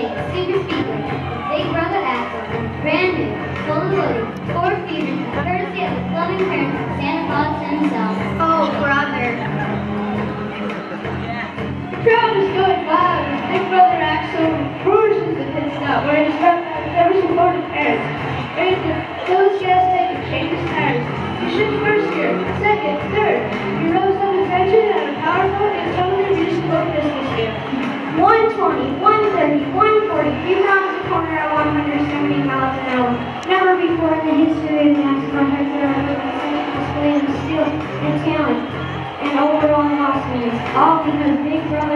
take super with Big Brother Axel, brand new, fully loaded, four seasons, courtesy of his loving parents, Santa Claus himself. Oh, brother. The crowd is going wild as Big Brother Axel roars into the pit stop where his ever supported parents. 120, 130, 140, he rounds the corner at 170 miles an hour. Never before in the history of NASCAR has there ever been such a display of skill and talent and overall awesomeness. All because Big Brother